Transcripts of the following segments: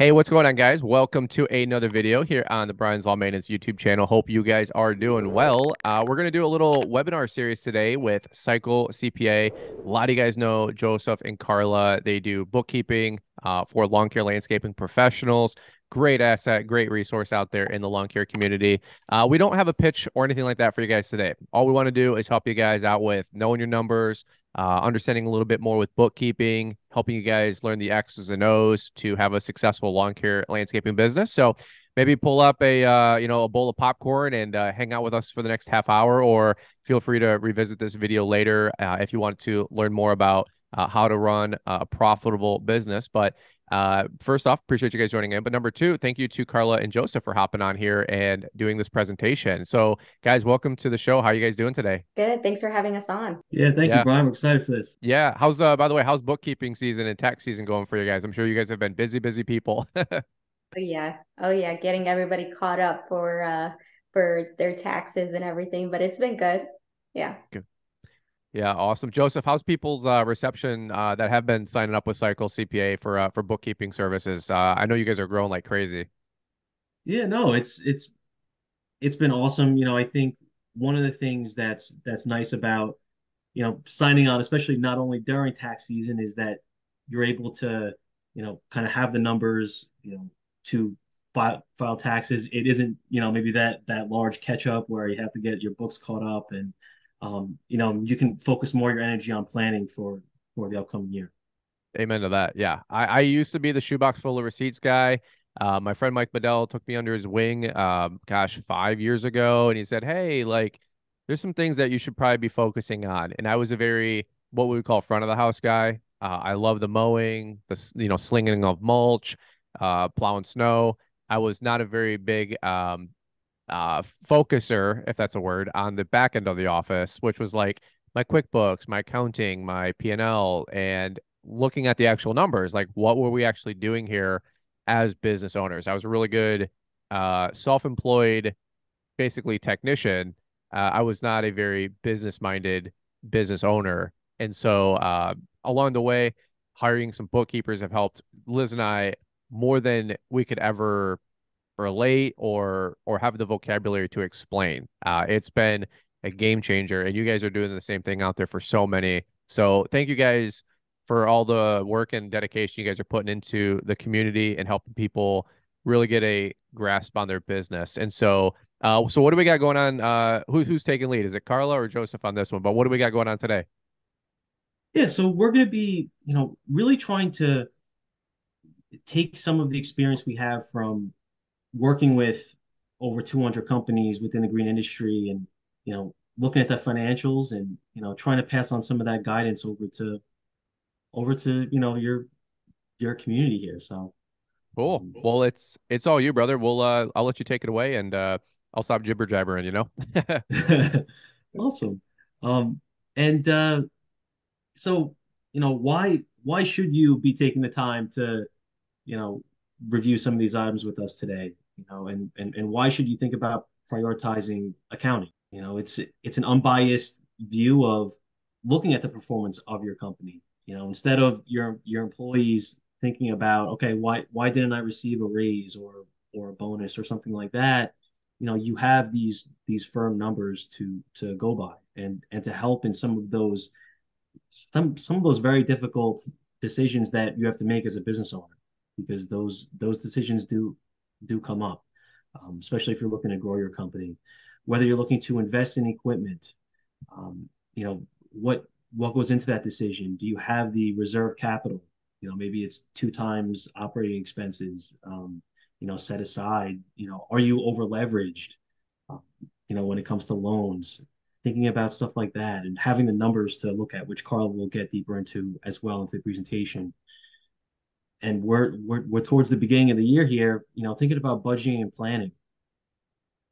Hey, what's going on, guys? Welcome to another video here on the Brian's Lawn Maintenance YouTube channel. Hope you guys are doing well. Uh, we're going to do a little webinar series today with Cycle CPA. A lot of you guys know Joseph and Carla. They do bookkeeping uh, for lawn care landscaping professionals. Great asset, great resource out there in the lawn care community. Uh, we don't have a pitch or anything like that for you guys today. All we want to do is help you guys out with knowing your numbers, uh, understanding a little bit more with bookkeeping, helping you guys learn the X's and O's to have a successful lawn care landscaping business. So maybe pull up a uh, you know a bowl of popcorn and uh, hang out with us for the next half hour, or feel free to revisit this video later uh, if you want to learn more about uh, how to run a profitable business. But uh, first off, appreciate you guys joining in. But number two, thank you to Carla and Joseph for hopping on here and doing this presentation. So, guys, welcome to the show. How are you guys doing today? Good. Thanks for having us on. Yeah, thank yeah. you, Brian. We're excited for this. Yeah. How's uh by the way, how's bookkeeping season and tax season going for you guys? I'm sure you guys have been busy, busy people. oh yeah. Oh yeah. Getting everybody caught up for uh for their taxes and everything, but it's been good. Yeah. Good. Yeah, awesome, Joseph. How's people's uh, reception uh, that have been signing up with Cycle CPA for uh, for bookkeeping services? Uh, I know you guys are growing like crazy. Yeah, no, it's it's it's been awesome. You know, I think one of the things that's that's nice about you know signing on, especially not only during tax season, is that you're able to you know kind of have the numbers you know to file file taxes. It isn't you know maybe that that large catch up where you have to get your books caught up and um, you know, you can focus more your energy on planning for for the upcoming year. Amen to that. Yeah, I, I used to be the shoebox full of receipts guy. Uh, my friend Mike Bedell took me under his wing, um, gosh, five years ago, and he said, "Hey, like, there's some things that you should probably be focusing on." And I was a very what we would call front of the house guy. Uh, I love the mowing, the you know slinging of mulch, uh, plowing snow. I was not a very big um, uh, focuser, if that's a word, on the back end of the office, which was like my QuickBooks, my accounting, my P&L, and looking at the actual numbers, like what were we actually doing here as business owners? I was a really good uh, self-employed, basically technician. Uh, I was not a very business-minded business owner, and so uh, along the way, hiring some bookkeepers have helped Liz and I more than we could ever relate or or have the vocabulary to explain. Uh, it's been a game changer, and you guys are doing the same thing out there for so many. So thank you guys for all the work and dedication you guys are putting into the community and helping people really get a grasp on their business. And so, uh, so what do we got going on? Uh, who's who's taking lead? Is it Carla or Joseph on this one? But what do we got going on today? Yeah, so we're going to be, you know, really trying to take some of the experience we have from working with over 200 companies within the green industry and you know looking at the financials and you know trying to pass on some of that guidance over to over to you know your your community here so. Cool. Well it's it's all you brother. We'll uh i'll let you take it away and uh i'll stop jibber jabbering you know? Awesome. Um and uh so you know why why should you be taking the time to you know review some of these items with us today you know and and, and why should you think about prioritizing accounting? You know it's it's an unbiased view of looking at the performance of your company. You know instead of your your employees thinking about okay why why didn't i receive a raise or or a bonus or something like that? You know you have these these firm numbers to to go by and and to help in some of those some some of those very difficult decisions that you have to make as a business owner because those those decisions do do come up, um, especially if you're looking to grow your company. Whether you're looking to invest in equipment, um, you know what what goes into that decision. Do you have the reserve capital? You know, maybe it's two times operating expenses. Um, you know, set aside. You know, are you over leveraged? Um, you know, when it comes to loans, thinking about stuff like that and having the numbers to look at, which Carla will get deeper into as well into the presentation and we're, we're we're towards the beginning of the year here you know thinking about budgeting and planning.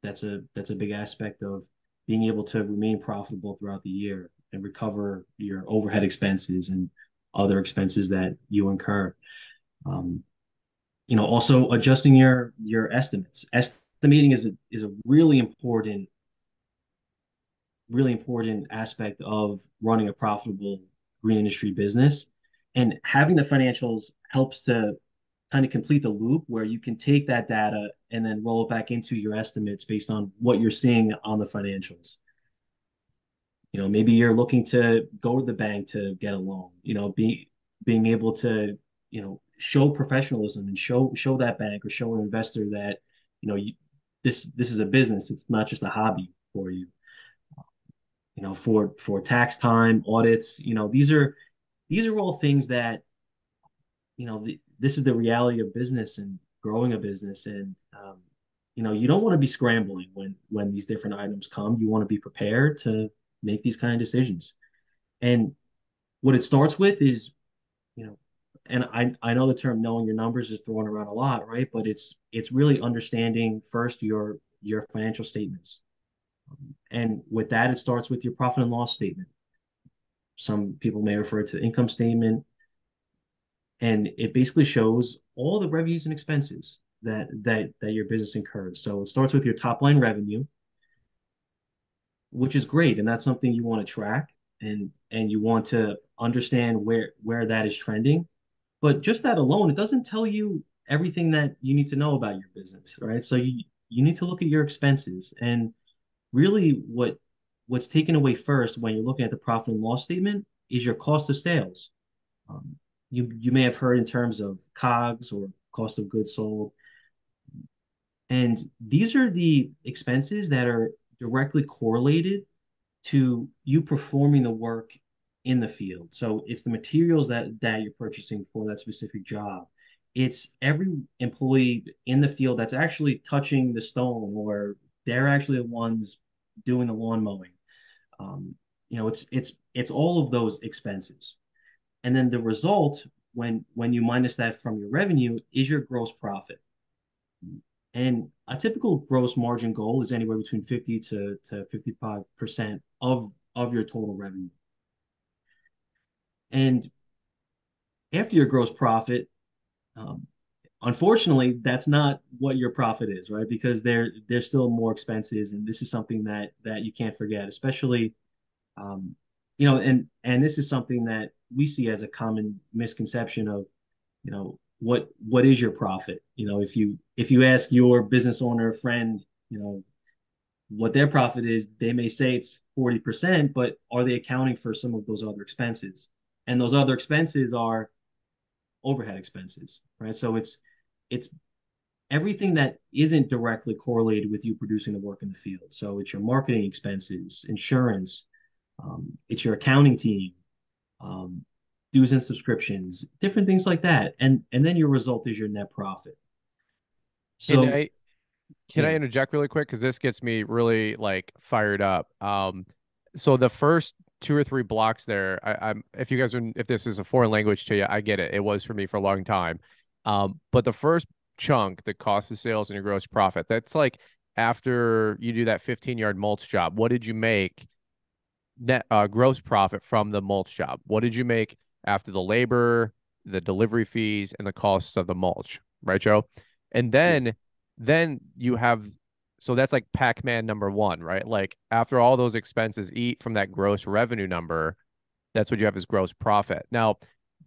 That's a that's a big aspect of being able to remain profitable throughout the year and recover your overhead expenses and other expenses that you incur. Um, you know also adjusting your your estimates. Estimating is a is a really important really important aspect of running a profitable green industry business. And having the financials helps to kind of complete the loop where you can take that data and then roll it back into your estimates based on what you're seeing on the financials. You know, maybe you're looking to go to the bank to get a loan, you know, be being able to, you know, show professionalism and show show that bank or show an investor that, you know, you, this this is a business. It's not just a hobby for you. You know, for for tax time, audits, you know, these are these are all things that, you know, the, this is the reality of business and growing a business. And um, you know, you don't want to be scrambling when when these different items come. You want to be prepared to make these kind of decisions. And what it starts with is, you know, and I, I know the term knowing your numbers is thrown around a lot, right? But it's it's really understanding first your your financial statements. And with that, it starts with your profit and loss statement. Some people may refer to income statement. And it basically shows all the revenues and expenses that that that your business incurs. So it starts with your top line revenue, which is great, and that's something you want to track and and you want to understand where where that is trending. But just that alone, it doesn't tell you everything that you need to know about your business, right? So you you need to look at your expenses and really what what's taken away first when you're looking at the profit and loss statement is your cost of sales. Um, you you may have heard in terms of COGS or cost of goods sold. And these are the expenses that are directly correlated to you performing the work in the field. So it's the materials that that you're purchasing for that specific job. It's every employee in the field that's actually touching the stone or they're actually the ones doing the lawn mowing. Um, you know, it's it's it's all of those expenses. And then the result when when you minus that from your revenue is your gross profit. And a typical gross margin goal is anywhere between 50 to, to 55% of, of your total revenue. And after your gross profit, um, unfortunately, that's not what your profit is, right? Because there there's still more expenses, and this is something that that you can't forget, especially, um, you know, and and this is something that we see as a common misconception of, you know, what what is your profit? You know, if you if you ask your business owner friend, you know, what their profit is, they may say it's 40%, but are they accounting for some of those other expenses? And those other expenses are overhead expenses, right? So it's it's everything that isn't directly correlated with you producing the work in the field. So it's your marketing expenses, insurance, um, it's your accounting team, um, dues and subscriptions, different things like that, and and then your result is your net profit. So, can I, can yeah. I interject really quick because this gets me really like fired up. Um, so the first two or three blocks there, I, am if you guys are if this is a foreign language to you, I get it. It was for me for a long time. Um, but the first chunk, the cost of sales and your gross profit, that's like after you do that 15 yard mulch job. What did you make? Net uh, gross profit from the mulch job. What did you make after the labor, the delivery fees, and the costs of the mulch, right, Joe? And then yeah. then you have so that's like Pac-Man number one, right? Like after all those expenses eat from that gross revenue number, that's what you have as gross profit. Now,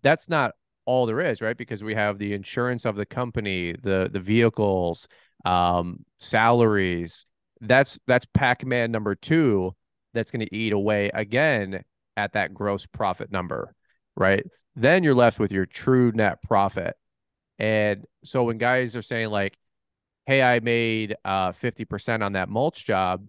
that's not all there is, right? Because we have the insurance of the company, the the vehicles, um, salaries. That's that's Pac-Man number two. That's going to eat away again at that gross profit number right? Then you're left with your true net profit. And so when guys are saying like, hey, I made uh 50% on that mulch job,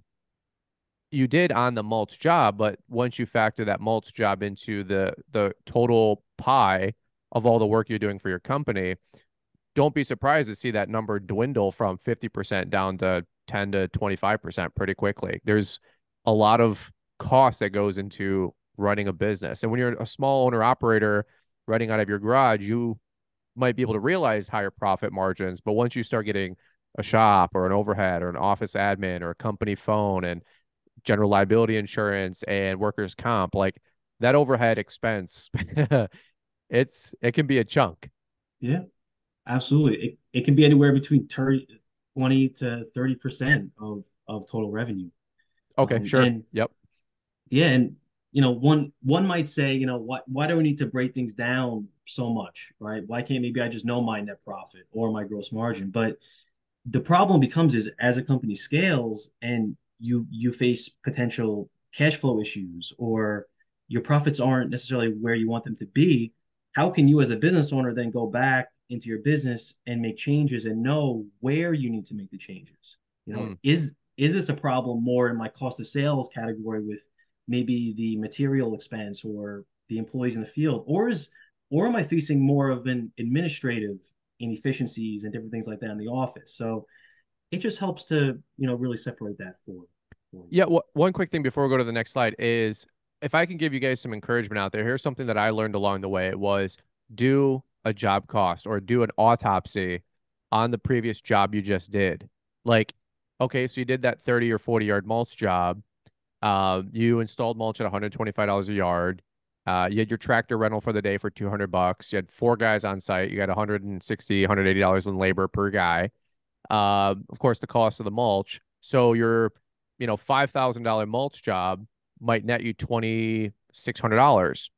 you did on the mulch job, but once you factor that mulch job into the the total pie of all the work you're doing for your company, don't be surprised to see that number dwindle from 50% down to 10 to 25% pretty quickly. There's a lot of cost that goes into running a business. And when you're a small owner operator running out of your garage, you might be able to realize higher profit margins. But once you start getting a shop or an overhead or an office admin or a company phone and general liability insurance and workers comp, like that overhead expense, it's it can be a chunk. Yeah, absolutely. It, it can be anywhere between 30, 20 to 30% of, of total revenue. Okay, um, sure. And, yep. Yeah. And you know, one one might say, you know, why why do we need to break things down so much, right? Why can't maybe I just know my net profit or my gross margin? But the problem becomes is as a company scales and you you face potential cash flow issues or your profits aren't necessarily where you want them to be, how can you as a business owner then go back into your business and make changes and know where you need to make the changes? You know, mm. is is this a problem more in my cost of sales category with maybe the material expense or the employees in the field, or is or am I facing more of an administrative inefficiencies and different things like that in the office? So it just helps to you know really separate that for. for yeah, well, one quick thing before we go to the next slide is if I can give you guys some encouragement out there. Here's something that I learned along the way. It was do a job cost or do an autopsy on the previous job you just did. Like, okay, so you did that 30 or 40 yard mulch job uh, you installed mulch at $125 a yard. Uh, you had your tractor rental for the day for 200 bucks. You had four guys on site. You got 160, $180 in labor per guy. Uh, of course, the cost of the mulch. So your, you know, $5,000 mulch job might net you $2,600.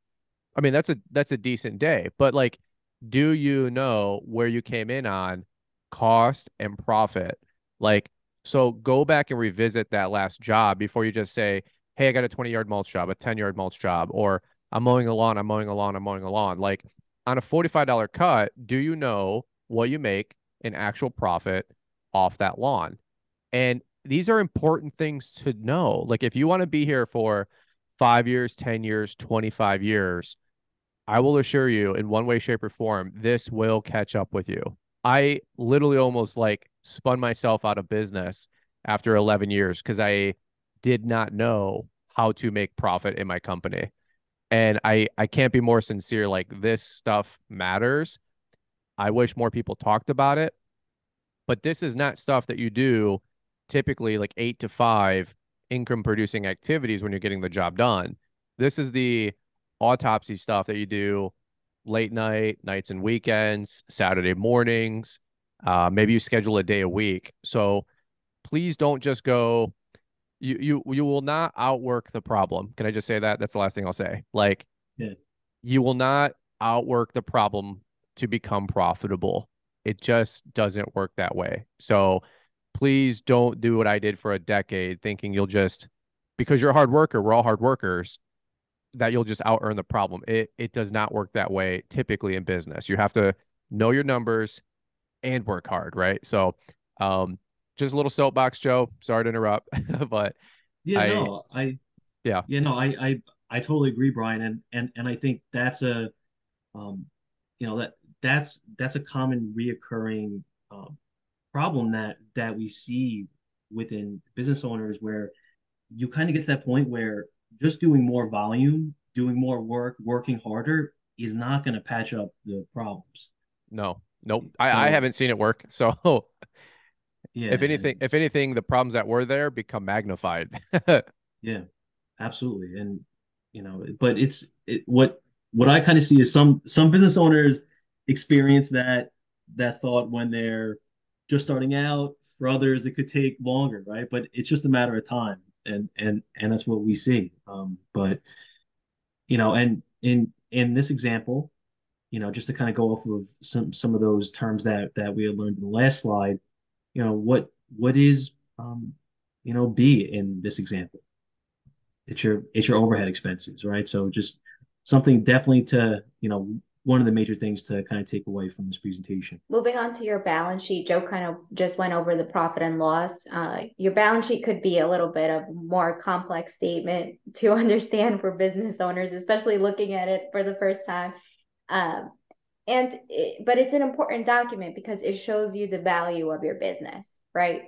I mean, that's a, that's a decent day, but like, do you know where you came in on cost and profit? Like, so go back and revisit that last job before you just say, Hey, I got a 20 yard mulch job, a 10 yard mulch job, or I'm mowing a lawn, I'm mowing a lawn, I'm mowing a lawn. Like on a $45 cut, do you know what you make in actual profit off that lawn? And these are important things to know. Like if you want to be here for five years, 10 years, 25 years, I will assure you in one way, shape, or form, this will catch up with you. I literally almost like spun myself out of business after 11 years because I did not know how to make profit in my company. And I I can't be more sincere like this stuff matters. I wish more people talked about it. But this is not stuff that you do typically like 8 to 5 income producing activities when you're getting the job done. This is the autopsy stuff that you do late night, nights and weekends, Saturday mornings, uh, maybe you schedule a day a week. So please don't just go. You you you will not outwork the problem. Can I just say that? That's the last thing I'll say. Like, yeah. you will not outwork the problem to become profitable. It just doesn't work that way. So please don't do what I did for a decade, thinking you'll just because you're a hard worker. We're all hard workers. That you'll just out earn the problem. It it does not work that way typically in business. You have to know your numbers, and work hard, right? So, um, just a little soapbox, Joe. Sorry to interrupt, but yeah, I, no, I, yeah, yeah, no, I, I, I totally agree, Brian, and and and I think that's a, um, you know that that's that's a common reoccurring um, problem that that we see within business owners where you kind of get to that point where just doing more volume, doing more work, working harder is not going to patch up the problems. No, Nope. I, I haven't seen it work. So yeah. If anything, if anything, the problems that were there become magnified. yeah, absolutely. And you know, but it's it, what what I kind of see is some some business owners experience that that thought when they're just starting out. For others, it could take longer, right? But it's just a matter of time, and and and that's what we see. Um, but you know, and in in this example, you know, just to kind of go off of some some of those terms that that we had learned in the last slide, you know, what what is um, you know, B in this example? It's your it's your overhead expenses, right? So just something definitely to, you know, one of the major things to kind of take away from this presentation. Moving on to your balance sheet, Joe kind of just went over the profit and loss. Uh, your balance sheet could be a little bit of more complex statement to understand for business owners, especially looking at it for the first time. Um, and it, but it's an important document because it shows you the value of your business, right?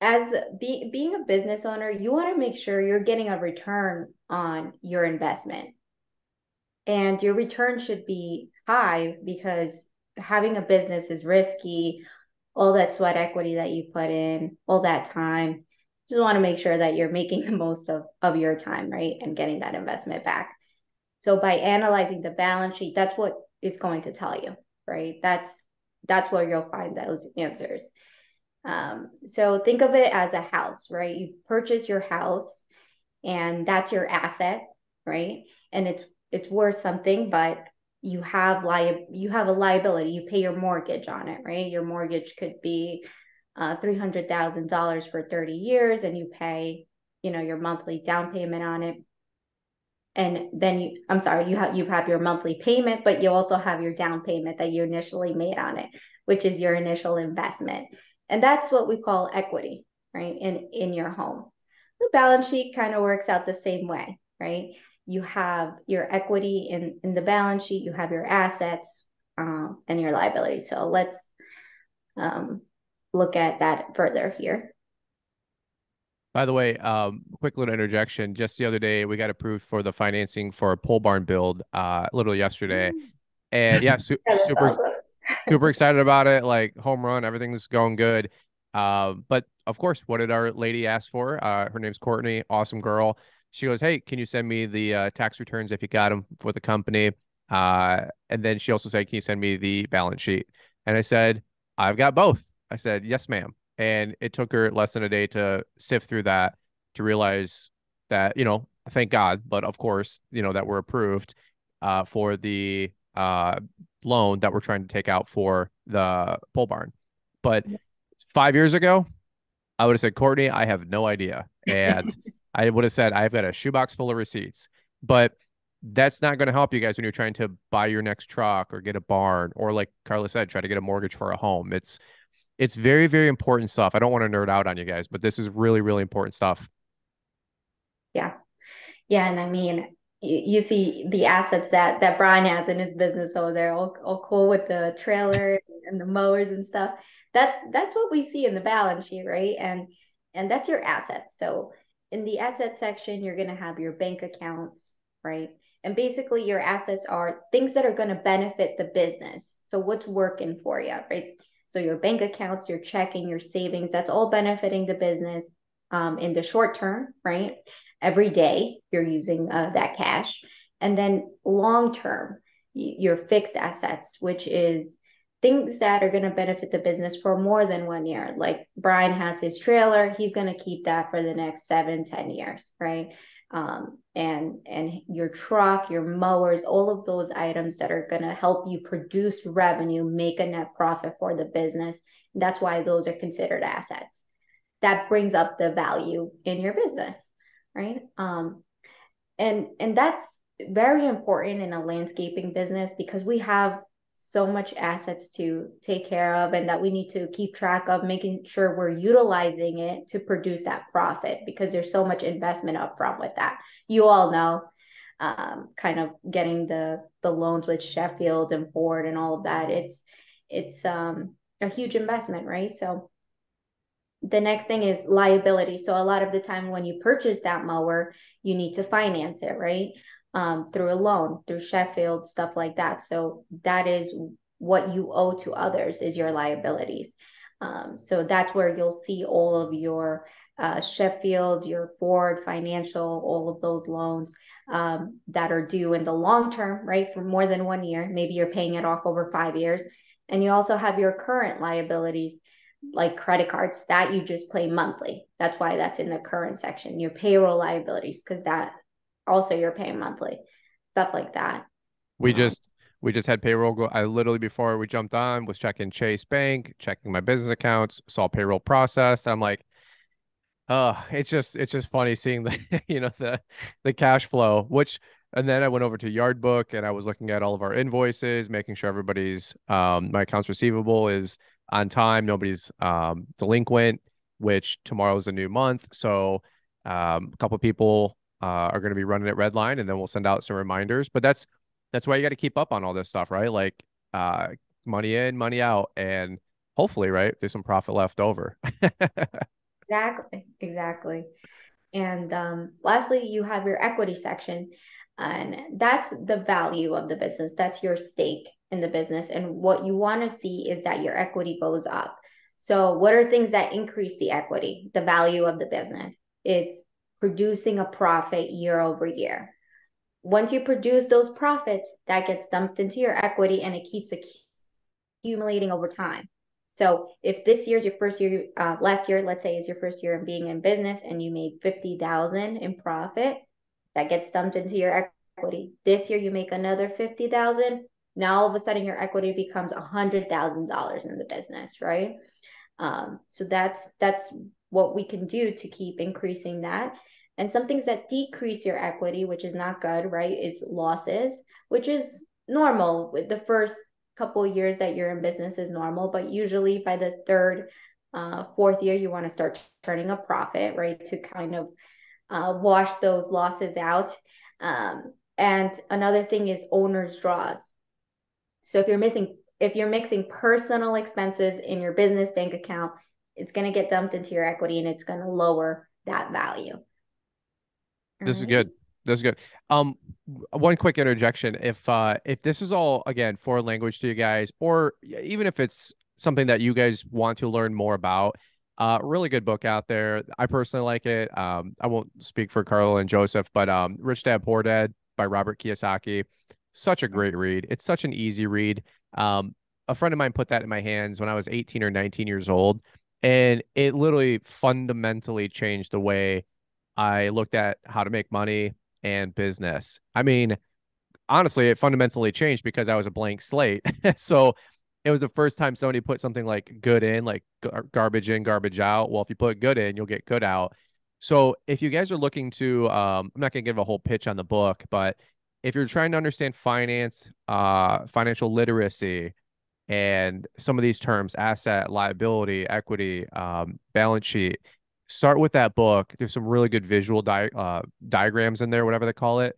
As be, being a business owner, you want to make sure you're getting a return on your investment. And your return should be high because having a business is risky. All that sweat equity that you put in, all that time, just want to make sure that you're making the most of, of your time, right? And getting that investment back. So by analyzing the balance sheet, that's what it's going to tell you, right? That's that's where you'll find those answers. Um, so think of it as a house, right? You purchase your house, and that's your asset. right? And it's it's worth something, but you have li- you have a liability. You pay your mortgage on it, right? Your mortgage could be uh, three hundred thousand dollars for thirty years, and you pay, you know, your monthly down payment on it. And then you, I'm sorry, you have you have your monthly payment, but you also have your down payment that you initially made on it, which is your initial investment, and that's what we call equity, right? In in your home, the balance sheet kind of works out the same way, right? you have your equity in, in the balance sheet, you have your assets um, and your liabilities. So let's um, look at that further here. By the way, um, quick little interjection. Just the other day, we got approved for the financing for a pole barn build, uh, literally yesterday, mm. and yeah, su- super, super excited about it. Like home run, everything's going good. Uh, but of course, what did our lady ask for? Uh, her name's Courtney, awesome girl she goes, "Hey, can you send me the uh, tax returns if you got them for the company?" Uh, and then she also said, "Can you send me the balance sheet?" And I said, "I've got both." I said, "Yes, ma'am." And it took her less than a day to sift through that to realize that you know, thank God, but of course, you know that we're approved uh, for the uh, loan that we're trying to take out for the pole barn. But five years ago, I would have said, Courtney, I have no idea. And I would have said I've got a shoebox full of receipts. But that's not going to help you guys when you're trying to buy your next truck or get a barn or like Carla said, try to get a mortgage for a home. It's it's very, very important stuff. I don't want to nerd out on you guys, but this is really, really important stuff. Yeah. Yeah. And I mean, you, see the assets that that Brian has in his business over there, all, all cool with the trailer and the mowers and stuff. That's that's what we see in the balance sheet, right? And and that's your assets. So in the asset section, you're going to have your bank accounts, right? And basically, your assets are things that are going to benefit the business. So, what's working for you, right? So, your bank accounts, your checking, your savings, that's all benefiting the business um, in the short term, right? Every day you're using uh, that cash. And then long term, your fixed assets, which is things that are going to benefit the business for more than one year. Like Brian has his trailer, he's going to keep that for the next seven, ten years, right? Um, and and your truck, your mowers, all of those items that are going to help you produce revenue, make a net profit for the business. That's why those are considered assets. That brings up the value in your business, right? Um, and and that's very important in a landscaping business because we have so much assets to take care of and that we need to keep track of making sure we're utilizing it to produce that profit because there's so much investment up front with that. You all know um, kind of getting the the loans with sheffield and ford and all of that it's it's um, a huge investment right? So the next thing is liability. So a lot of the time when you purchase that mower you need to finance it right um, through a loan, through Sheffield, stuff like that. So that is what you owe to others is your liabilities. Um, so that's where you'll see all of your uh, Sheffield, your Ford, financial, all of those loans um, that are due in the long term, right? For more than one year. Maybe you're paying it off over five years. And you also have your current liabilities like credit cards that you just pay monthly. That's why that's in the current section. Your payroll liabilities, because that also you're paying monthly, stuff like that. We um, just we just had payroll go. I literally before we jumped on was checking Chase Bank, checking my business accounts, saw payroll process. I'm like, oh, it's just it's just funny seeing the you know the the cash flow. Which and then I went over to Yardbook and I was looking at all of our invoices, making sure everybody's um my accounts receivable is on time, nobody's um delinquent. Which tomorrow is a new month, so um, a couple people uh, are going to be running at Redline, and then we'll send out some reminders. But that's that's why you got to keep up on all this stuff, right? Like uh, money in, money out, and hopefully, right, there's some profit left over. exactly, exactly. And um, lastly, you have your equity section, and that's the value of the business. That's your stake in the business, and what you want to see is that your equity goes up. So, what are things that increase the equity, the value of the business? It's producing a profit year over year. Once you produce those profits, that gets dumped into your equity and it keeps accumulating over time. So if this year's your first year, uh, last year, let's say is your first year of being in business and you made 50,000 in profit, that gets dumped into your equity. This year you make another 50,000. Now all of a sudden your equity becomes a hundred thousand dollars in the business, right? Um, so that's that's what we can do to keep increasing that. And some things that decrease your equity, which is not good, right, is losses, which is normal. With the first couple years that you're in business is normal, but usually by the third, uh, fourth year, you want to start turning a profit, right, to kind of uh, wash those losses out. Um, and another thing is owner's draws. So if you're missing, if you're mixing personal expenses in your business bank account, it's going to get dumped into your equity and it's going to lower that value. This is good. This is good. Um, one quick interjection. If uh, if this is all again foreign language to you guys, or even if it's something that you guys want to learn more about, uh, really good book out there. I personally like it. Um, I won't speak for Carla and Joseph, but um, Rich Dad Poor Dad by Robert Kiyosaki. Such a great read. It's such an easy read. Um, a friend of mine put that in my hands when I was 18 or 19 years old, and it literally fundamentally changed the way I looked at how to make money and business. I mean, honestly, it fundamentally changed because I was a blank slate. so it was the first time somebody put something like good in, like garbage in, garbage out. Well, if you put good in, you'll get good out. So if you guys are looking to, um, I'm not going to give a whole pitch on the book, but if you're trying to understand finance, uh, financial literacy, and some of these terms, asset, liability, equity, um, balance sheet, start with that book. There's some really good visual di- uh, diagrams in there, whatever they call it.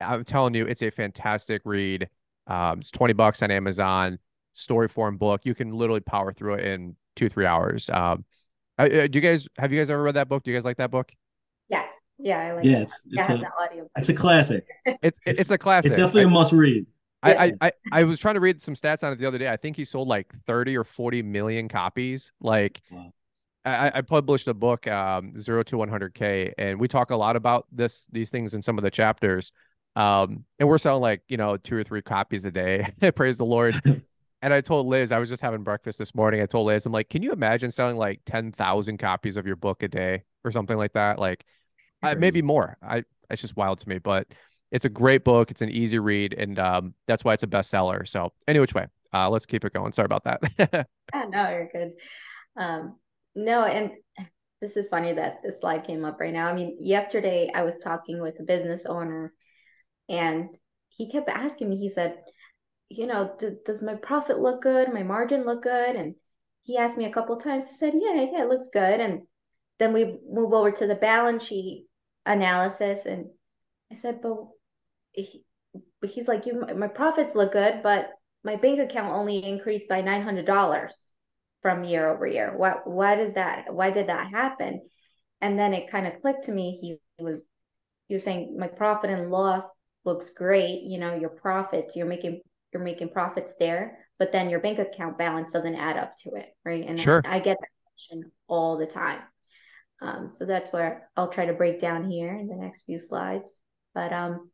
I'm telling you, it's a fantastic read. Um, it's 20 bucks on Amazon, story form book. You can literally power through it in two, three hours. Um, uh, uh, do you guys have you guys ever read that book? Do you guys like that book? Yes. Yeah, I like yeah, it's, it's, a, it's a classic. It's, it's, it's a classic. It's definitely a must read. I, I I was trying to read some stats on it the other day. I think he sold like 30 or 40 million copies. Like wow. I, I, published a book, um, zero to 100k, and we talk a lot about this these things in some of the chapters. Um, and we're selling like you know two or three copies a day. Praise the Lord. and I told Liz, I was just having breakfast this morning. I told Liz, I'm like, can you imagine selling like 10,000 copies of your book a day or something like that? Like, I, maybe more. I it's just wild to me, but it's a great book. It's an easy read, and um, that's why it's a bestseller. So, any which way, uh, let's keep it going. Sorry about that. yeah, no, you're good. Um, no, and this is funny that this slide came up right now. I mean, yesterday I was talking with a business owner, and he kept asking me. He said, "You know, does my profit look good? My margin look good?" And he asked me a couple times. He said, "Yeah, yeah, it looks good." And then we move over to the balance sheet analysis, and I said, "But he, he's like, you, my profits look good, but my bank account only increased by nine hundred dollars from year over year. What, why does that? Why did that happen? And then it kind of clicked to me. He was, he was saying, my profit and loss looks great. You know, your profits, you're making, you're making profits there, but then your bank account balance doesn't add up to it, right? And sure. I, I get that question all the time. Um, so that's where I'll try to break down here in the next few slides. But um,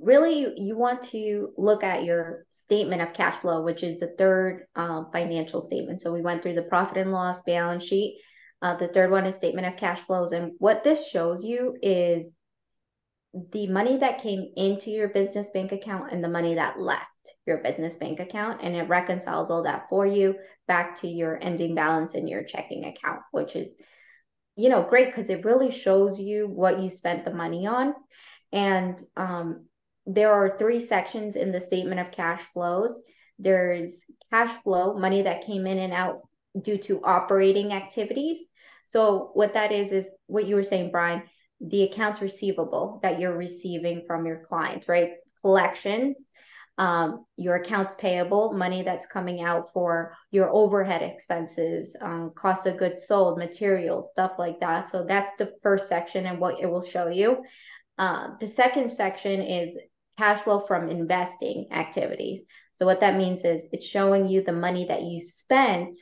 really you want to look at your statement of cash flow, which is the third um, financial statement. So we went through the profit and loss balance sheet. Uh, the third one is statement of cash flows. And what this shows you is the money that came into your business bank account and the money that left your business bank account. And it reconciles all that for you back to your ending balance in your checking account, which is, you know, great because it really shows you what you spent the money on. And um, there are three sections in the statement of cash flows. There's cash flow, money that came in and out due to operating activities. So what that is is what you were saying, Brian, the accounts receivable that you're receiving from your clients, right? Collections, um, your accounts payable, money that's coming out for your overhead expenses, um, cost of goods sold, materials, stuff like that. So that's the first section and what it will show you. Uh, the second section is cash flow from investing activities. So what that means is it's showing you the money that you spent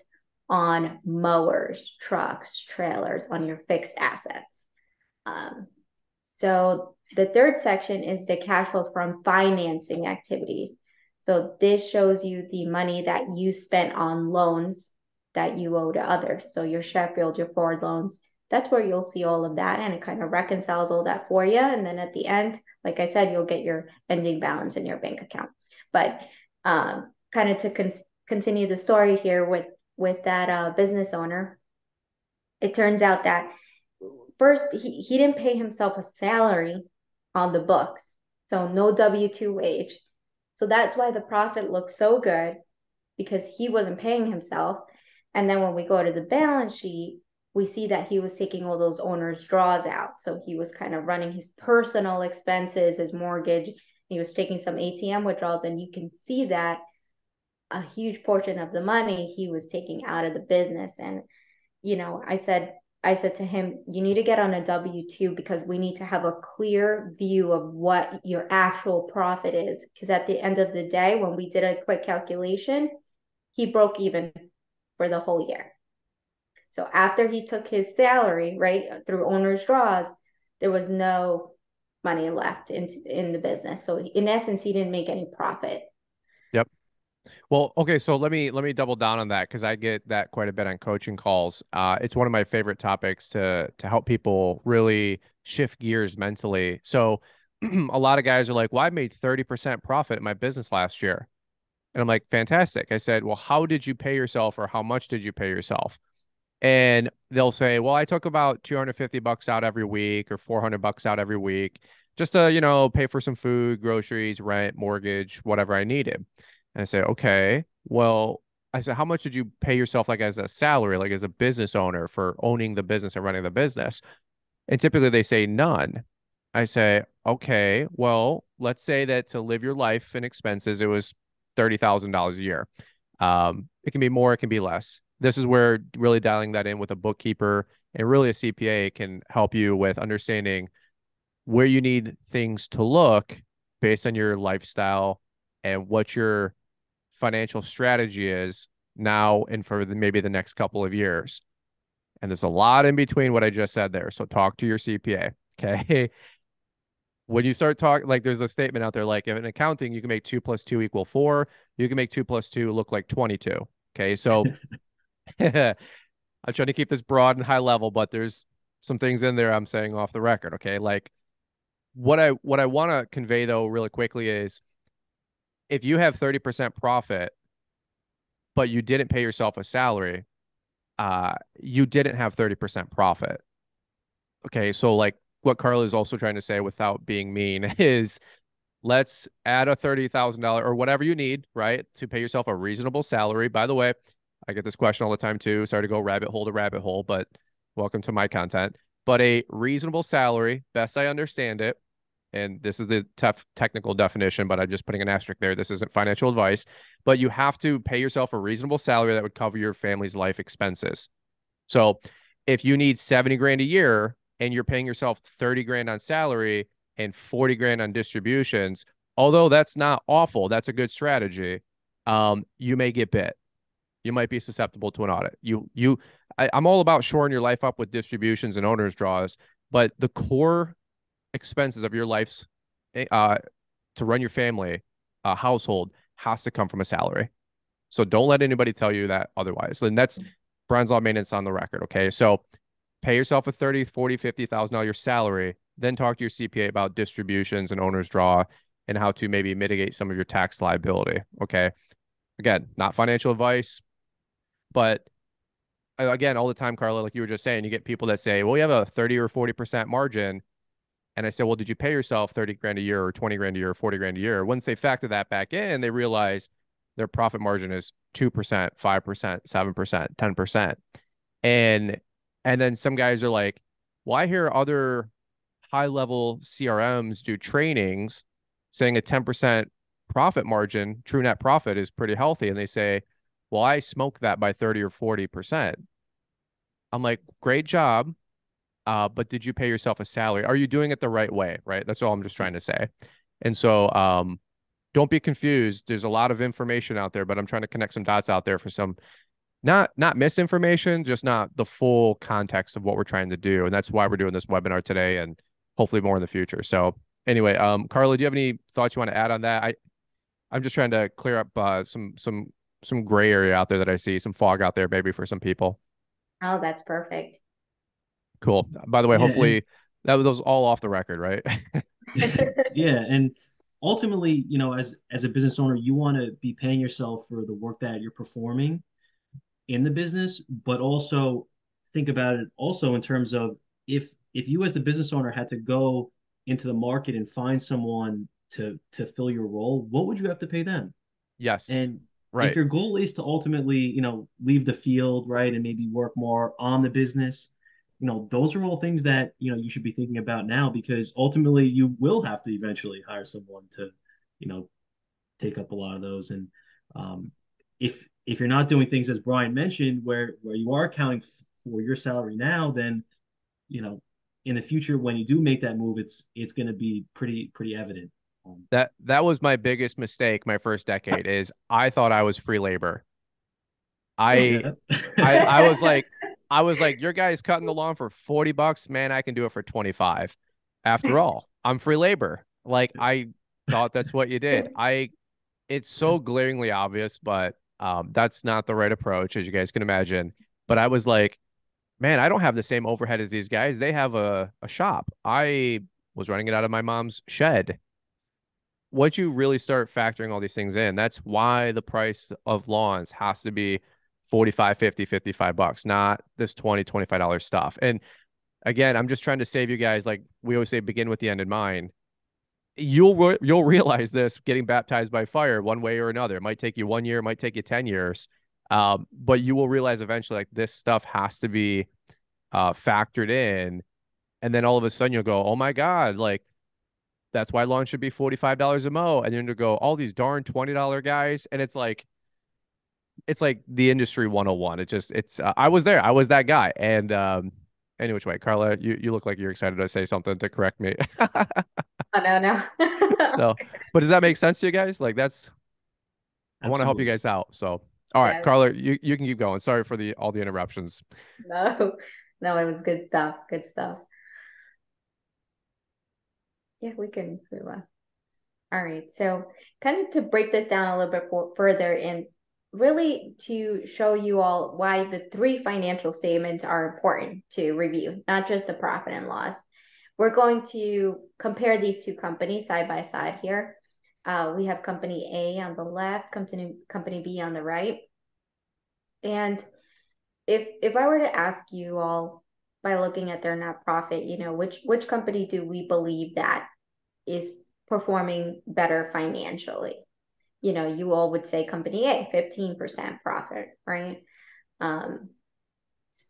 on mowers, trucks, trailers, on your fixed assets. Um, so the third section is the cash flow from financing activities. So this shows you the money that you spent on loans that you owe to others. So your Sheffield, your Ford loans, that's where you'll see all of that and it kind of reconciles all that for you. And then at the end, like I said, you'll get your ending balance in your bank account. But um, kind of to con- continue the story here with with that uh, business owner, it turns out that first he, he didn't pay himself a salary on the books, so no W two wage. So that's why the profit looks so good because he wasn't paying himself. And then when we go to the balance sheet, we see that he was taking all those owner's draws out. So he was kind of running his personal expenses, his mortgage. He was taking some ATM withdrawals, and you can see that a huge portion of the money he was taking out of the business. And, you know, I said, I said to him, you need to get on a W 2 because we need to have a clear view of what your actual profit is. Because at the end of the day, when we did a quick calculation, he broke even for the whole year. So after he took his salary, right, through owner's draws, there was no money left in, in the business. So in essence, he didn't make any profit. Yep. Well, okay, so let me let me double down on that because I get that quite a bit on coaching calls. Uh, it's one of my favorite topics to to help people really shift gears mentally. So a lot of guys are like, "Well, I made 30% profit in my business last year." And I'm like, "Fantastic." I said, "Well, how did you pay yourself or how much did you pay yourself?" And they'll say, "Well, I took about 250 bucks out every week or 400 bucks out every week just to, you know, pay for some food, groceries, rent, mortgage, whatever I needed." And I say, "Okay, well, I said, how much did you pay yourself like as a salary, like as a business owner for owning the business and running the business?" And typically they say none. I say, "Okay, well, let's say that to live your life and expenses it was $30,000 a year. Um, it can be more, it can be less this is where really dialing that in with a bookkeeper and really a CPA can help you with understanding where you need things to look based on your lifestyle and what your financial strategy is now and for the, maybe the next couple of years. And there's a lot in between what I just said there. So talk to your CPA. Okay. when you start talking, like there's a statement out there, like in accounting, you can make two plus two equal four. You can make two plus two look like 22. Okay. So I'm trying to keep this broad and high level, but there's some things in there I'm saying off the record. Okay. Like what I what I want to convey though really quickly is if you have 30% profit, but you didn't pay yourself a salary, uh, you didn't have 30% profit. Okay. So like what Carla is also trying to say without being mean is let's add a $30,000 or whatever you need, right? To pay yourself a reasonable salary. By the way, I get this question all the time too. Sorry to go rabbit hole to rabbit hole, but welcome to my content. But a reasonable salary, best I understand it, and this is the tough technical definition, but I'm just putting an asterisk there. This isn't financial advice, but you have to pay yourself a reasonable salary that would cover your family's life expenses. So if you need 70 grand a year and you're paying yourself 30 grand on salary and 40 grand on distributions, although that's not awful, that's a good strategy. Um, you may get bit you might be susceptible to an audit. You you I, am all about shoring your life up with distributions and owners draws, but the core expenses of your life's eh, uh to run your family uh, household has to come from a salary. So don't let anybody tell you that otherwise. And that's Brian's lawn maintenance on the record. Okay. So pay yourself a 30, 40, 50,000 dollars salary, then talk to your CPA about distributions and owner's draw and how to maybe mitigate some of your tax liability. Okay. Again, not financial advice, but again, all the time, Carla, like you were just saying, you get people that say, well, you have a 30 or 40% margin. And I said, well, did you pay yourself 30 grand a year or 20 grand a year or 40 grand a year? Once they factor that back in, they realize their profit margin is 2%, 5%, 7%, 10%. And and then some guys are like, well, I hear other high level CRMs do trainings saying a 10% profit margin, true net profit is pretty healthy. And they say, well, I smoke that by 30 or 40%. I'm like, great job. Uh, but did you pay yourself a salary? Are you doing it the right way? Right. That's all I'm just trying to say. And so um, don't be confused. There's a lot of information out there, but I'm trying to connect some dots out there for some not not misinformation, just not the full context of what we're trying to do. And that's why we're doing this webinar today and hopefully more in the future. So anyway, um, Carla, do you have any thoughts you want to add on that? I I'm just trying to clear up uh, some some some gray area out there that I see, some fog out there maybe for some people. Oh, that's perfect. Cool. By the way, Yeah, hopefully and that was all off the record, right? yeah, and ultimately, you know, as as a business owner, you want to be paying yourself for the work that you're performing in the business, but also think about it also in terms of if if you as the business owner had to go into the market and find someone to to fill your role, what would you have to pay them? Yes. And if your goal is to ultimately, you know, leave the field, right, and maybe work more on the business, you know, those are all things that, you know, you should be thinking about now because ultimately you will have to eventually hire someone to, you know, take up a lot of those. And um, if if you're not doing things as Brian mentioned, where where you are accounting for your salary now, then, you know, in the future when you do make that move, it's it's going to be pretty pretty evident. That that was my biggest mistake my first decade is I thought I was free labor. I. I I was like I was like your guy's cutting the lawn for 40 bucks, man, I can do it for 25. After all, I'm free labor. Like I thought that's what you did. I it's so glaringly obvious, but um that's not the right approach as you guys can imagine. But I was like, man, I don't have the same overhead as these guys. They have a a shop. I was running it out of my mom's shed once you really start factoring all these things in, that's why the price of lawns has to be 45, 50, 55 bucks, not this 20, $25 stuff. And again, I'm just trying to save you guys. Like we always say, begin with the end in mind. You'll re- you'll realize this getting baptized by fire one way or another. It might take you one year, it might take you 10 years. Um, but you will realize eventually like this stuff has to be uh, factored in. And then all of a sudden you'll go, oh my God, like that's why lawn should be $45 a mow. And then to go, all these darn $20 guys. And it's like, it's like the industry 101. It just, it's, uh, I was there. I was that guy. And, um, any which way, Carla, you, you look like you're excited to say something to correct me. Oh, no, no. so, but does that make sense to you guys? Like that's, I want to help you guys out. So, all right, Yeah, Carla, you, you can keep going. Sorry for the, all the interruptions. no, no, it was good stuff. Good stuff. Yeah, we can move on. All right. So, kind of to break this down a little bit for, further and really to show you all why the three financial statements are important to review, not just the profit and loss. We're going to compare these two companies side by side here. Uh, we have company A on the left, company company B on the right. And if if I were to ask you all by looking at their net profit, you know, which which company do we believe that is performing better financially? You know, you all would say company A, 15% profit, right? Um,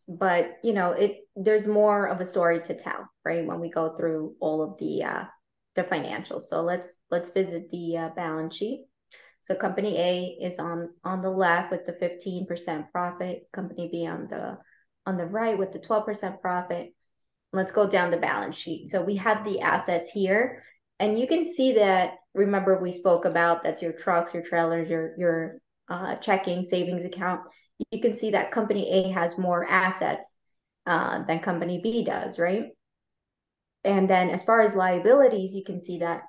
but you know, it there's more of a story to tell, right? When we go through all of the uh the financials. So let's let's visit the uh, balance sheet. So company A is on on the left with the 15% profit, company B on the on the right with the 12% profit. Let's go down the balance sheet. So we have the assets here, and you can see that. Remember, we spoke about that's your trucks, your trailers, your your uh, checking savings account. You can see that company A has more assets uh, than company B does, right? And then as far as liabilities, you can see that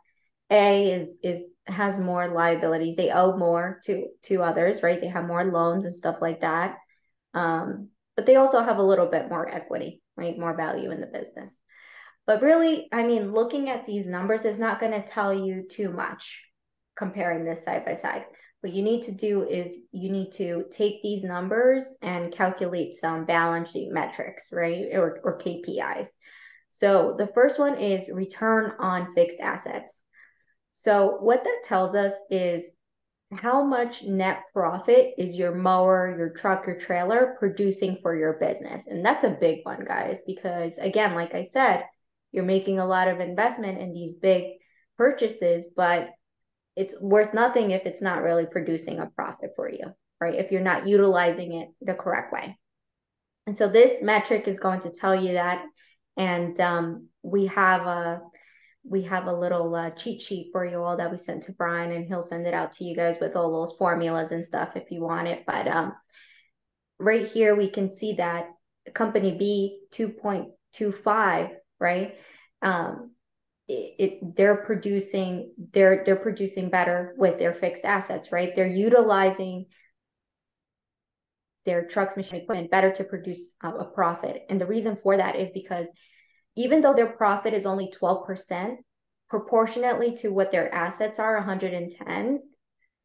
A is is has more liabilities. They owe more to to others, right? They have more loans and stuff like that. Um, but they also have a little bit more equity, right? More value in the business. But really, I mean, looking at these numbers is not going to tell you too much comparing this side by side. What you need to do is you need to take these numbers and calculate some balance sheet metrics, right? Or, or KPIs. So the first one is return on fixed assets. So what that tells us is how much net profit is your mower, your truck, your trailer producing for your business? And that's a big one, guys, because again, like I said, you're making a lot of investment in these big purchases, but it's worth nothing if it's not really producing a profit for you, right? If you're not utilizing it the correct way. And so this metric is going to tell you that. And um, we have a we have a little uh, cheat sheet for you all that we sent to Brian, and he'll send it out to you guys with all those formulas and stuff if you want it. But um, right here we can see that company B 2.25, right? Um, it, it they're producing they're they're producing better with their fixed assets, right? They're utilizing their trucks, machine equipment better to produce uh, a profit. And the reason for that is because even though their profit is only 12%, proportionately to what their assets are, 110,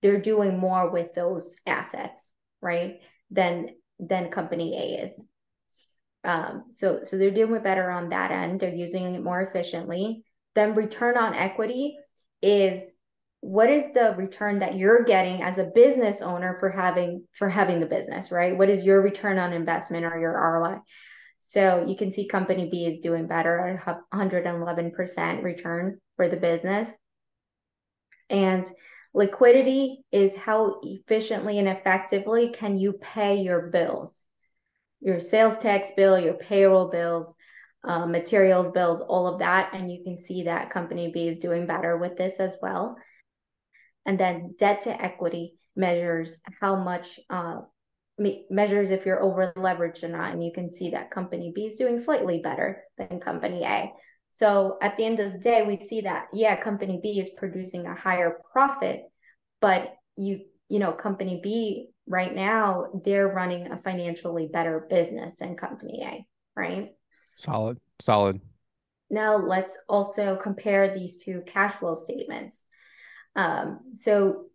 they're doing more with those assets, right? Than than company A is. Um, so so they're doing better on that end. They're using it more efficiently. Then return on equity is what is the return that you're getting as a business owner for having for having the business, right? What is your return on investment or your ROI? So you can see company B is doing better at 111% return for the business. And liquidity is how efficiently and effectively can you pay your bills, your sales tax bill, your payroll bills, uh, materials bills, all of that. And you can see that company B is doing better with this as well. And then debt to equity measures how much uh, measures if you're over leveraged or not. And you can see that company B is doing slightly better than company A. So at the end of the day, we see that, yeah, company B is producing a higher profit, but you, you know, company B right now, they're running a financially better business than company A, right? Solid, solid. Now let's also compare these two cash flow statements. Um, so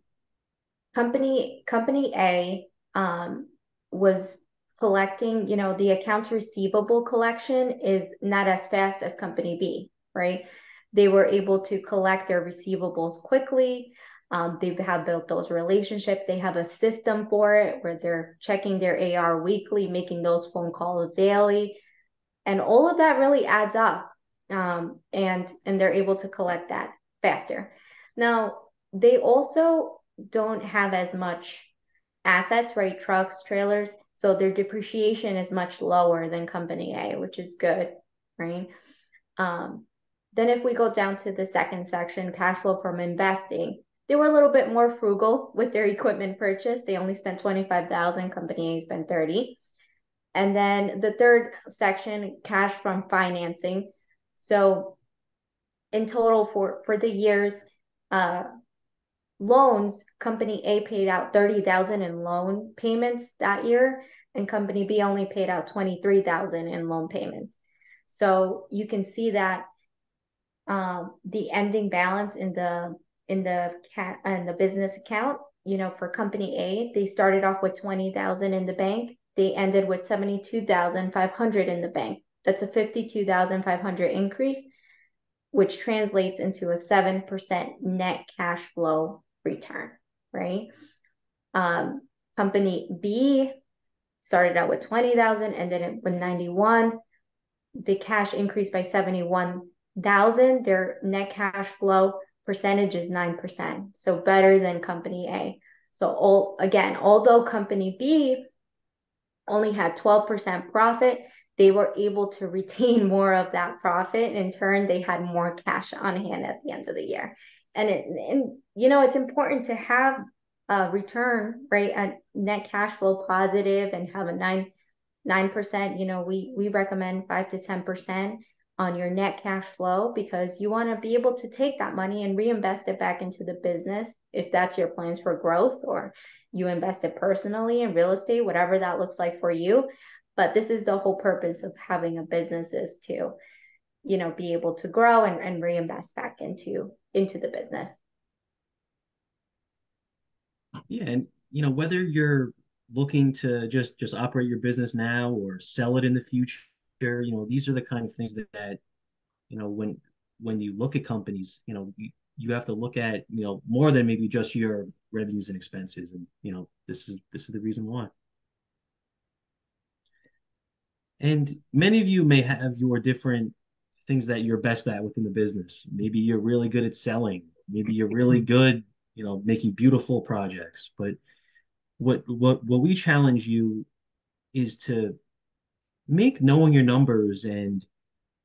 company company A um, was collecting, you know, the accounts receivable collection is not as fast as company B, right? They were able to collect their receivables quickly. Um, they have built those relationships. They have a system for it where they're checking their AR weekly, making those phone calls daily. And all of that really adds up. Um, and and they're able to collect that faster. Now, they also don't have as much assets, right? Trucks, trailers. So their depreciation is much lower than company A, which is good, right? Um, then if we go down to the second section, cash flow from investing, they were a little bit more frugal with their equipment purchase. They only spent 25,000, company A spent 30. And then the third section, cash from financing. So in total for, for the years, uh, loans, company A paid out 30,000 in loan payments that year and company B only paid out 23,000 in loan payments. So you can see that um, the ending balance in the in the cat in the business account, you know, for company A, they started off with 20,000 in the bank. They ended with 72,500 in the bank. That's a 52,500 increase, which translates into a 7% net cash flow return, right? Um, company B started out with 20,000 and then with 91. The cash increased by 71,000. Their net cash flow percentage is 9%. So better than company A. So all again, although company B only had 12% profit, they were able to retain more of that profit. In turn, they had more cash on hand at the end of the year and it and you know it's important to have a return right? A net cash flow positive and have a nine nine percent you know we we recommend five to ten percent on your net cash flow because you want to be able to take that money and reinvest it back into the business if that's your plans for growth or you invest it personally in real estate whatever that looks like for you. But this is the whole purpose of having a business is to you know be able to grow and, and reinvest back into into the business. Yeah and you know whether you're looking to just just operate your business now or sell it in the future you know these are the kind of things that, that you know when when you look at companies you know you, you have to look at you know more than maybe just your revenues and expenses. And you know this is this is the reason why. And many of you may have your different things that you're best at within the business. Maybe you're really good at selling. Maybe you're really good, you know, making beautiful projects. But what what what we challenge you is to make knowing your numbers and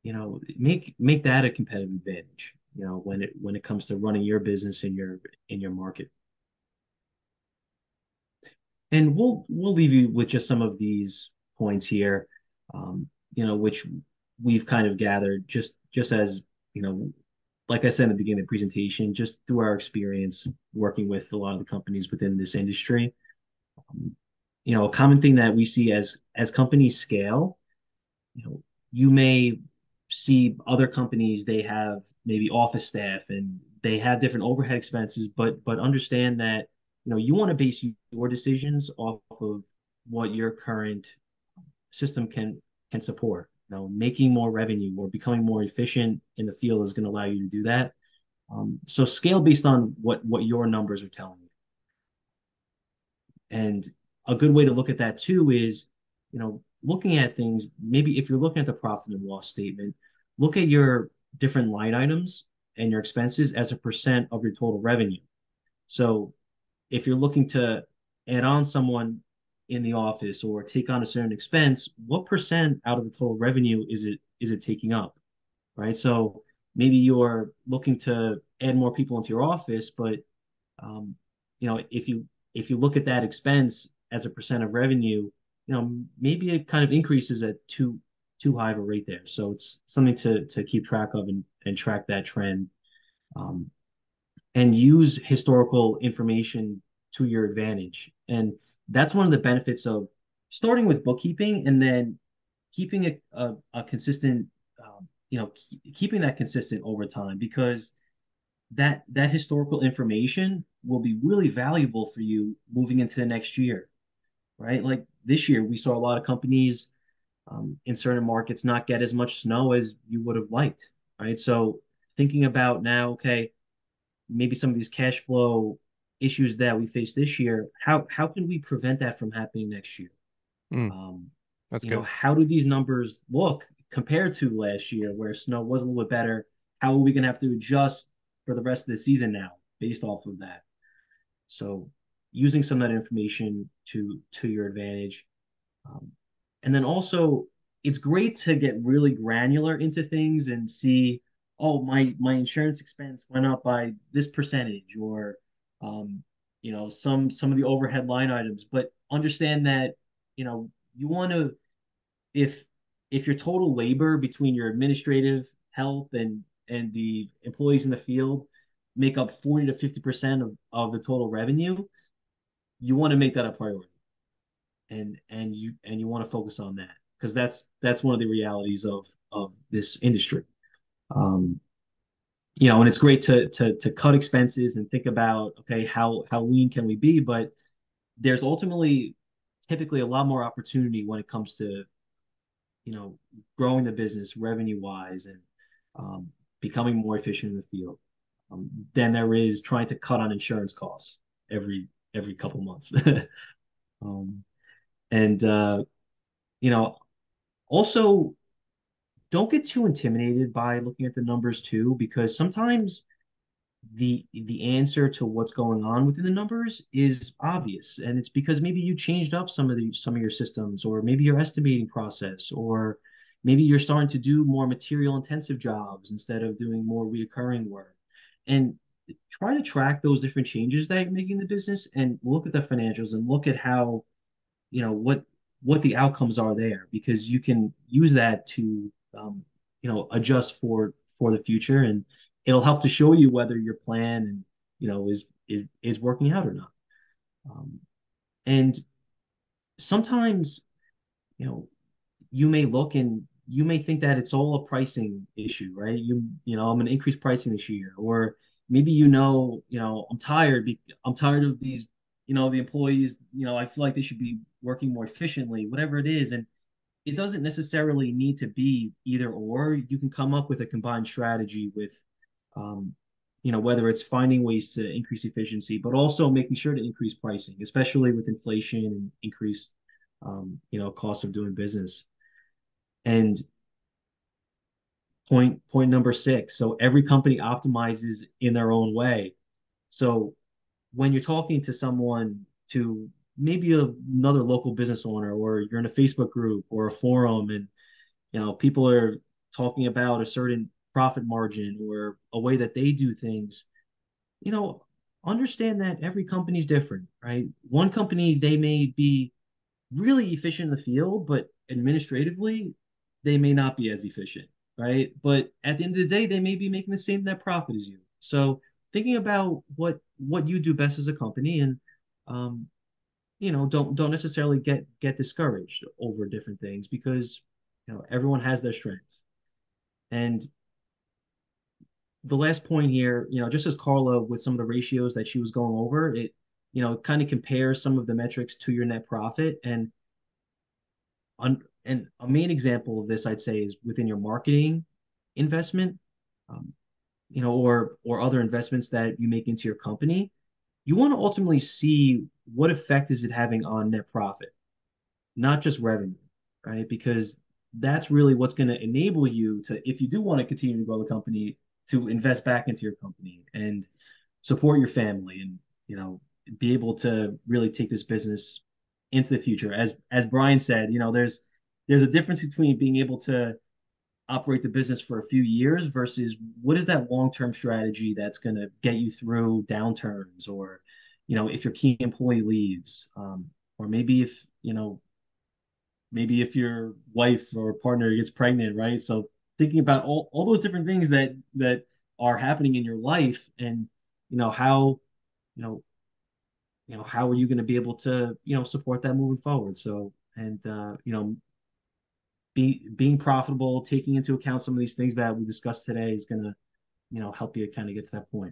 you know make make that a competitive advantage you know when it when it comes to running your business in your in your market and we'll we'll leave you with just some of these points here um, you know which we've kind of gathered just just as you know like i said in the beginning of the presentation just through our experience working with a lot of the companies within this industry um, you know, a common thing that we see as as companies scale, you know, you may see other companies they have maybe office staff and they have different overhead expenses, but but understand that you know you want to base your decisions off of what your current system can can support. You know, making more revenue or becoming more efficient in the field is going to allow you to do that. Um, so scale based on what what your numbers are telling you. And a good way to look at that too is, you know, looking at things. Maybe if you're looking at the profit and loss statement, look at your different line items and your expenses as a percent of your total revenue. So if you're looking to add on someone in the office or take on a certain expense, what percent out of the total revenue is it is it taking up? Right. So maybe you're looking to add more people into your office, but um, you know, if you if you look at that expense as a percent of revenue, you know, maybe it kind of increases at too too high of a rate there. So it's something to to keep track of and, and track that trend. Um, and use historical information to your advantage. And that's one of the benefits of starting with bookkeeping and then keeping a, a, a consistent, um, you know, keeping that consistent over time because that that historical information will be really valuable for you moving into the next year, right? Like this year, we saw a lot of companies um, in certain markets not get as much snow as you would have liked, right? So thinking about now, okay, maybe some of these cash flow issues that we face this year, how how can we prevent that from happening next year? Mm, um, that's good. Know, how do these numbers look compared to last year, where snow was a little bit better? How are we going to have to adjust for the rest of the season now, based off of that? So, using some of that information to to your advantage, um, and then also it's great to get really granular into things and see oh my my insurance expense went up by this percentage or um, you know some some of the overhead line items but understand that you know you want to if if your total labor between your administrative health and and the employees in the field make up 40 to 50 percent of, of the total revenue you want to make that a priority. And and you and you want to focus on that because that's that's one of the realities of of this industry. Um, you know, and it's great to to to cut expenses and think about okay, how how lean can we be? But there's ultimately typically a lot more opportunity when it comes to you know growing the business revenue wise and um, becoming more efficient in the field um, than there is trying to cut on insurance costs every every couple months. um, and uh, you know, also don't get too intimidated by looking at the numbers too, because sometimes the the answer to what's going on within the numbers is obvious. And it's because maybe you changed up some of the some of your systems or maybe your estimating process or maybe you're starting to do more material intensive jobs instead of doing more reoccurring work. And try to track those different changes that you're making in the business and look at the financials and look at how you know what what the outcomes are there because you can use that to um, you know adjust for for the future. And it'll help to show you whether your plan and you know is is is working out or not. Um, and sometimes you know you may look and you may think that it's all a pricing issue right? You you know i'm going to increase pricing this year. Or maybe you know you know i'm tired i'm tired of these you know the employees you know i feel like they should be working more efficiently whatever it is. And it doesn't necessarily need to be either or. You can come up with a combined strategy with, um, you know, whether it's finding ways to increase efficiency, but also making sure to increase pricing, especially with inflation and increased, um, you know, cost of doing business. And point point number six. So every company optimizes in their own way. So when you're talking to someone to maybe a, another local business owner or you're in a Facebook group or a forum and you know people are talking about a certain profit margin or a way that they do things. You know understand that every company is different right? One company they may be really efficient in the field but administratively they may not be as efficient right? But at the end of the day they may be making the same net profit as you. So thinking about what what you do best as a company and um, you know, don't don't necessarily get get discouraged over different things because you know everyone has their strengths. And the last point here, you know, just as Carla with some of the ratios that she was going over, it you know kind of compares some of the metrics to your net profit and on and a main example of this I'd say is within your marketing investment, um, you know, or or other investments that you make into your company you want to ultimately see what effect is it having on net profit, not just revenue, right? Because that's really what's going to enable you to, if you do want to continue to grow the company, to invest back into your company and support your family and, you know, be able to really take this business into the future. As as Brian said, you know, there's there's a difference between being able to operate the business for a few years versus what is that long-term strategy that's going to get you through downturns or you know if your key employee leaves? Um, or maybe if you know maybe if your wife or partner gets pregnant right? So thinking about all, all those different things that that are happening in your life and you know how you know you know how are you going to be able to you know support that moving forward? So and uh you know be, being profitable, taking into account some of these things that we discussed today is going to, you know, help you kind of get to that point.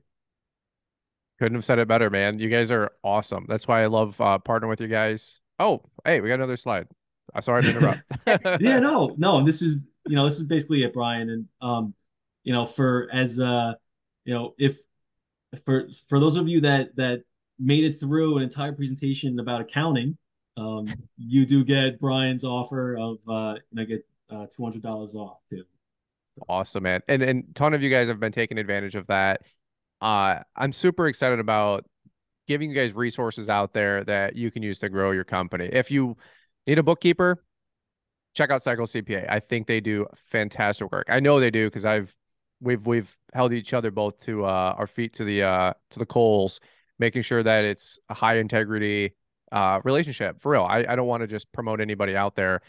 Couldn't have said it better, man. You guys are awesome. That's why I love uh, partnering with you guys. Oh, hey, we got another slide. I'm sorry to interrupt. yeah, no, no. This is, you know, this is basically it, Brian. And, um, you know, for as, uh, you know, if for for those of you that that made it through an entire presentation about accounting, um, you do get Brian's offer of uh, and I get uh, two hundred dollars off too. Awesome, man, and and ton of you guys have been taking advantage of that. Uh, I'm super excited about giving you guys resources out there that you can use to grow your company. If you need a bookkeeper, check out Cycle CPA. I think they do fantastic work. I know they do because I've we've we've held each other both to uh, our feet to the uh, to the coals, making sure that it's a high integrity uh, relationship for real. I, I don't want to just promote anybody out there.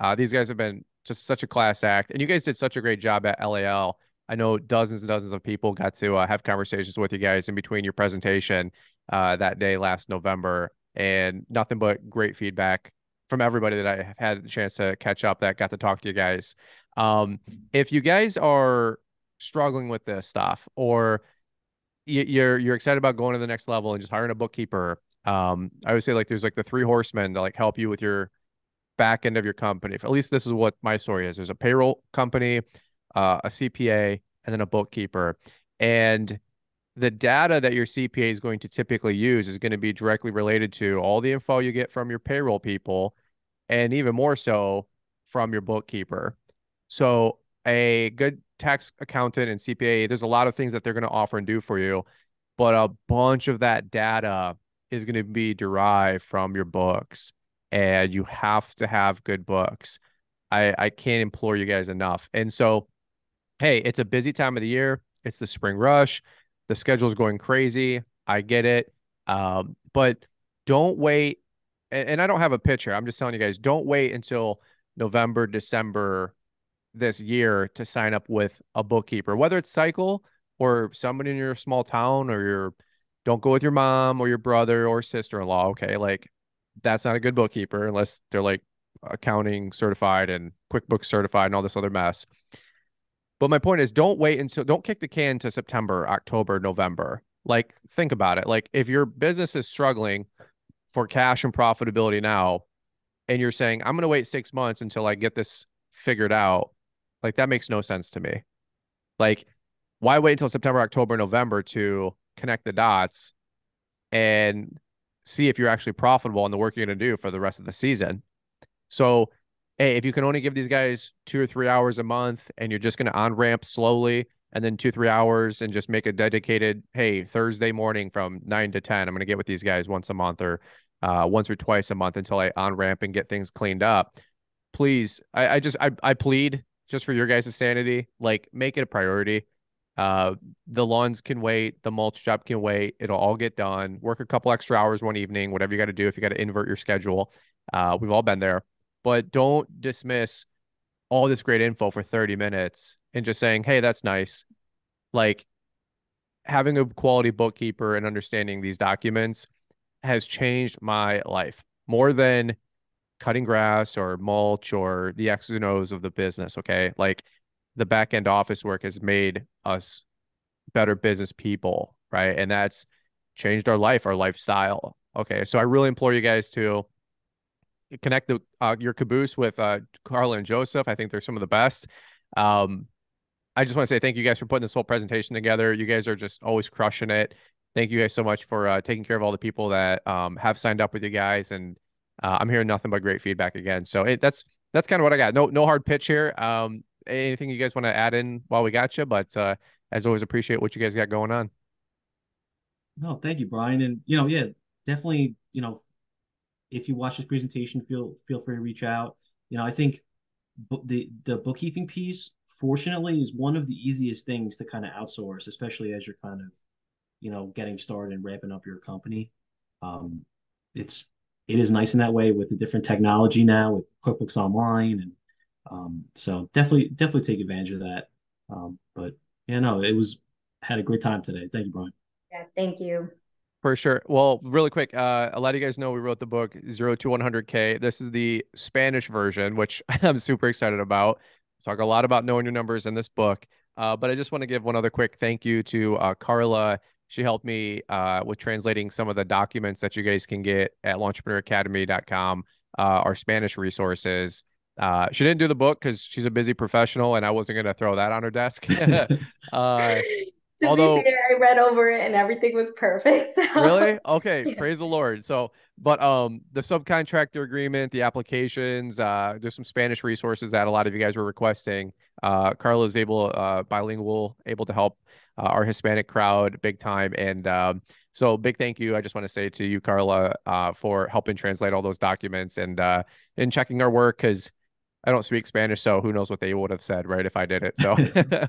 Uh, these guys have been just such a class act, and you guys did such a great job at LAL. I know dozens and dozens of people got to uh, have conversations with you guys in between your presentation uh, that day last November, and nothing but great feedback from everybody that I have had the chance to catch up that got to talk to you guys. Um, if you guys are struggling with this stuff or you're you're excited about going to the next level and just hiring a bookkeeper um, I would say like there's like the three horsemen to like help you with your back end of your company. If, at least this is what my story is. There's a payroll company, uh, a CPA, and then a bookkeeper. And the data that your CPA is going to typically use is going to be directly related to all the info you get from your payroll people, and even more so from your bookkeeper. So a good tax accountant and CPA, there's a lot of things that they're going to offer and do for you, but a bunch of that data is going to be derived from your books and you have to have good books. I, I can't implore you guys enough. And so, hey, it's a busy time of the year. It's the spring rush. The schedule is going crazy. I get it. Um, but don't wait. And, and I don't have a picture. I'm just telling you guys, don't wait until November, December this year to sign up with a bookkeeper, whether it's Cycle or someone in your small town or your don't go with your mom or your brother or sister-in-law okay? Like that's not a good bookkeeper unless they're like accounting certified and quickbooks certified and all this other mess. But my point is don't wait until don't kick the can to september october november. Like think about it. Like if your business is struggling for cash and profitability now and you're saying i'm going to wait six months until i get this figured out like that makes no sense to me. Like why wait until september october november to connect the dots and see if you're actually profitable in the work you're going to do for the rest of the season. So, hey, if you can only give these guys two or three hours a month and you're just going to on ramp slowly and then two, three hours and just make a dedicated, hey, Thursday morning from nine to 10, I'm going to get with these guys once a month or uh, once or twice a month until I on ramp and get things cleaned up. Please, I, I just, I, I plead just for your guys' sanity, like make it a priority. Uh, the lawns can wait, the mulch job can wait. It'll all get done. Work a couple extra hours one evening, whatever you got to do. If you got to invert your schedule, uh, we've all been there. But don't dismiss all this great info for 30 minutes and just saying, hey, that's nice. Like having a quality bookkeeper and understanding these documents has changed my life more than cutting grass or mulch or the X's and O's of the business. Okay. Like the back end office work has made us better business people. Right. And that's changed our life, our lifestyle. Okay. So I really implore you guys to connect the, uh, your caboose with uh, Carla and Joseph. I think they're some of the best. Um, I just want to say thank you guys for putting this whole presentation together. You guys are just always crushing it. Thank you guys so much for uh, taking care of all the people that um, have signed up with you guys, and uh, I'm hearing nothing but great feedback again. So it, that's that's kind of what I got. No no hard pitch here. Um, anything you guys want to add in while we got you? But uh, as always, appreciate what you guys got going on. No, thank you, Brian. And you know, yeah, definitely. You know, if you watch this presentation, feel feel free to reach out. You know, I think the the bookkeeping piece fortunately is one of the easiest things to kind of outsource, especially as you're kind of, you know, getting started and ramping up your company. Um, it's it is nice in that way with the different technology now with QuickBooks Online, and um, so definitely definitely take advantage of that. Um, but yeah, no, it was had a great time today. Thank you, Brian. Yeah, thank you. For sure. Well, really quick, uh, a lot of you guys know we wrote the book Zero to 100K. This is the Spanish version, which I'm super excited about. Talk a lot about knowing your numbers in this book. Uh, but I just want to give one other quick thank you to uh, Carla. She helped me uh, with translating some of the documents that you guys can get at lawntrepreneuracademy.com, uh, our Spanish resources. Uh, she didn't do the book because she's a busy professional, and I wasn't going to throw that on her desk. uh, to Although, be fair, I read over it and everything was perfect. So. Really? Okay. Yeah. Praise the Lord. So, but um, the subcontractor agreement, the applications, uh, there's some Spanish resources that a lot of you guys were requesting. Uh, Carla is able, uh, bilingual, able to help uh, our Hispanic crowd big time. And um, so, big thank you. I just want to say to you, Carla, uh, for helping translate all those documents and uh, and checking our work because I don't speak Spanish, so who knows what they would have said, right? If I did it. So.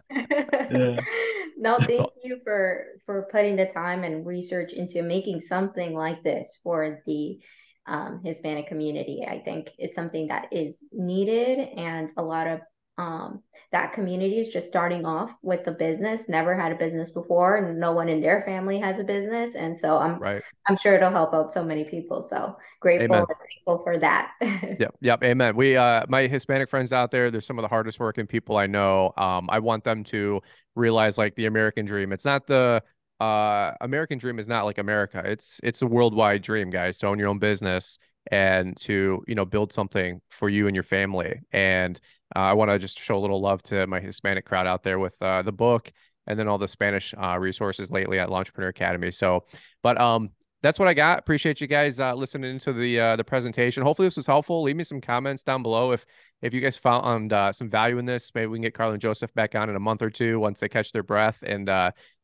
yeah no, thank all... you for for putting the time and research into making something like this for the um, Hispanic community. I think it's something that is needed, and a lot of um, that community is just starting off with the business, never had a business before, and no one in their family has a business. And so I'm right. I'm sure it'll help out so many people. So grateful and thankful for that. yep, yep, amen. We uh my Hispanic friends out there, they're some of the hardest working people I know. Um, I want them to realize like the American dream. It's not the uh American dream is not like America. It's it's a worldwide dream, guys. To own your own business and to you know build something for you and your family and uh, i want to just show a little love to my hispanic crowd out there with uh, the book and then all the spanish uh, resources lately at Lawntrepreneur academy. So but um that's what i got. Appreciate you guys uh, listening to the uh, the presentation. Hopefully this was helpful. Leave me some comments down below if if you guys found uh, some value in this. Maybe we can get Carla and joseph back on in a month or two once they catch their breath and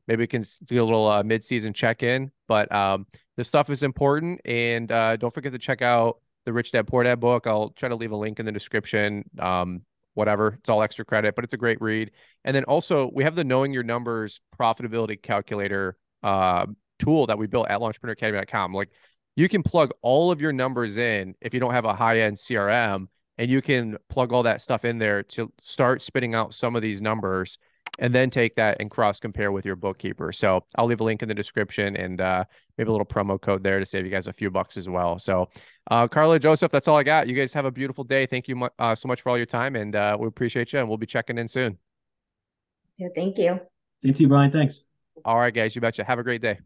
maybe we can do a little uh, mid-season check-in. But um, this stuff is important and uh, don't forget to check out the rich dad poor dad book. I'll try to leave a link in the description. Um, whatever it's all extra credit but it's a great read. And then also we have the knowing your numbers profitability calculator uh, tool that we built at lawntrepreneuracademy.com like you can plug all of your numbers in if you don't have a high-end crm and you can plug all that stuff in there to start spitting out some of these numbers and then take that and cross compare with your bookkeeper. So I'll leave a link in the description and uh, maybe a little promo code there to save you guys a few bucks as well. So, uh, Carla, Joseph, that's all I got. You guys have a beautiful day. Thank you uh, so much for all your time, and uh, we appreciate you. And we'll be checking in soon. Yeah, thank you. Thank you, Brian. Thanks. All right, guys. You betcha. Have a great day.